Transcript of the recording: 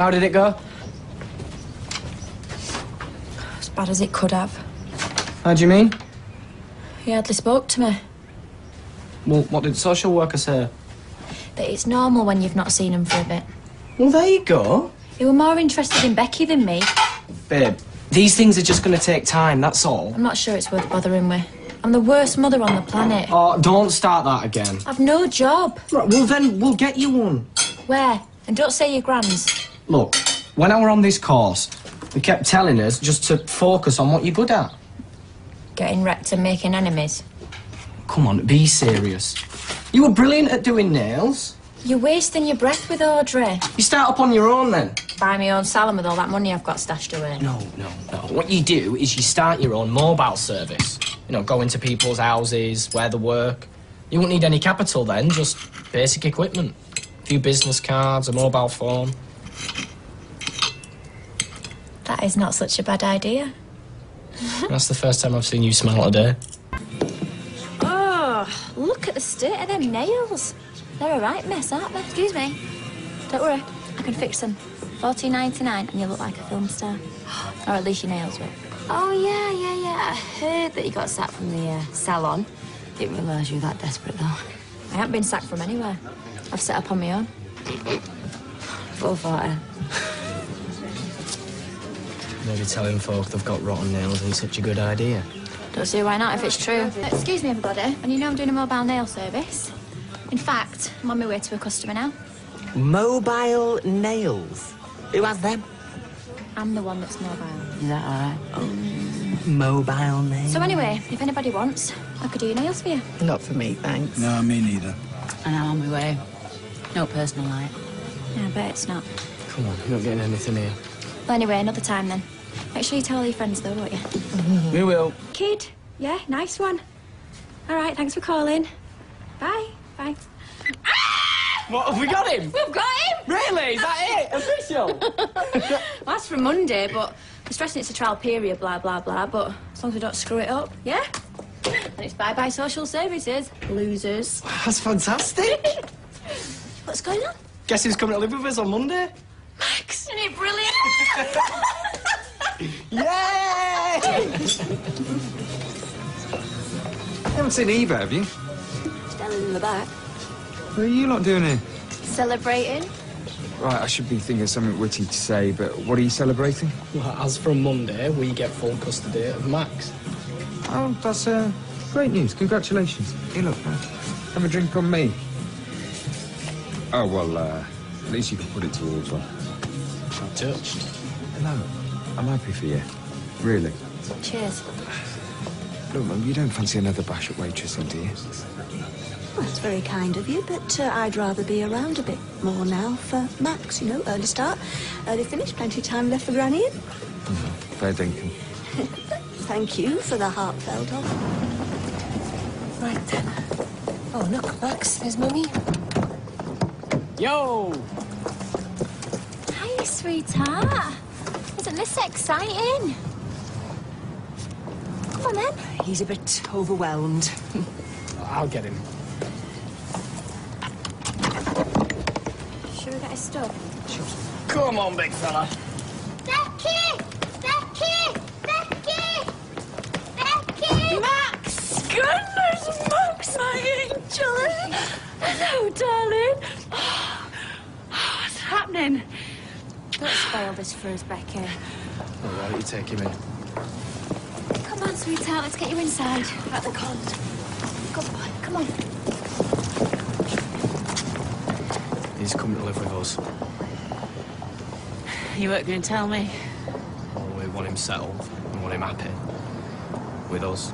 How did it go? As bad as it could have. How do you mean? He hardly spoke to me. Well, what did the social worker say? That it's normal when you've not seen him for a bit. Well, there you go. He were more interested in Becky than me. Babe, these things are just going to take time, that's all. I'm not sure it's worth bothering with. I'm the worst mother on the planet. Oh, don't start that again. I've no job. Right, well, then we'll get you one. Where? And don't say your grand's. Look, when I were on this course, they kept telling us just to focus on what you're good at. Getting wrecked and making enemies. Come on, be serious. You were brilliant at doing nails. You're wasting your breath with Audrey. You start up on your own then. Buy my own salon with all that money I've got stashed away. No, no, no. What you do is you start your own mobile service. You know, go into people's houses, where they work. You won't need any capital then, just basic equipment. A few business cards, a mobile phone. That is not such a bad idea. That's the first time I've seen you smile today. Oh, look at the state of them nails. They're a right mess, aren't they? Excuse me. Don't worry, I can fix them. Fourteen ninety nine, and you look like a film star, or at least your nails will. Oh, yeah, yeah, yeah. I heard that you got sacked from the uh, salon. Didn't realise you were that desperate, though. I haven't been sacked from anywhere. I've set up on my own. Full farter. Maybe telling folk they've got rotten nails ain't such a good idea. Don't see why not if it's true. Excuse me, everybody. And you know I'm doing a mobile nail service. In fact, I'm on my way to a customer now. Mobile nails. Who has them? I'm the one that's mobile. Is that all right? Mobile nails. So anyway, if anybody wants, I could do your nails for you. Not for me, thanks. No, me neither. And I'm on my way. No personal life. Yeah, I bet it's not. Come on, you're not getting anything here. Well, anyway, another time then. Make sure you tell all your friends though, won't you? We will. Kid, yeah, nice one. All right, thanks for calling. Bye. Bye. Ah! What, have we got him? We've got him! Really? Is that it? Official? That's from Monday, but we're stressing it's a trial period, blah, blah, blah. But as long as we don't screw it up, yeah? And it's bye-bye social services, losers. That's fantastic. What's going on? Guess who's coming to live with us on Monday? Max, isn't it brilliant? Yay! You haven't seen Eva, have you? Standing in the back. What are you lot doing here? Celebrating? Right, I should be thinking of something witty to say, but what are you celebrating? Well, as from Monday, we get full custody of Max. Oh, that's uh, great news. Congratulations. Here, look, uh, have a drink on me. Oh, well, uh, at least you can put it towards one. I'm touched. No, I'm happy for you. Really. Cheers. Look, Mum, you don't fancy another bash at waitressing, do you? Well, that's very kind of you, but uh, I'd rather be around a bit more now for Max, you know, early start, early finish, plenty of time left for Granny. in. Fair dinkum. Thank you for the heartfelt offer. Right then. Oh, look, Max, there's Mummy. Yo! Hi, sweetheart. Isn't this exciting? Come on then. He's a bit overwhelmed. I'll get him. Should we get his stuff? Come on, big fella. Becky! Happening? Don't spoil this for us, Becky. All right, you take him in. Come on, sweetheart, let's get you inside. Out the cold. Good boy, come on. He's coming to live with us. You weren't going to tell me. Oh, we want him settled. We want him happy. With us.